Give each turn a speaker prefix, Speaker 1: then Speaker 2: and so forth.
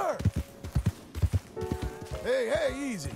Speaker 1: sir! Hey, hey, easy.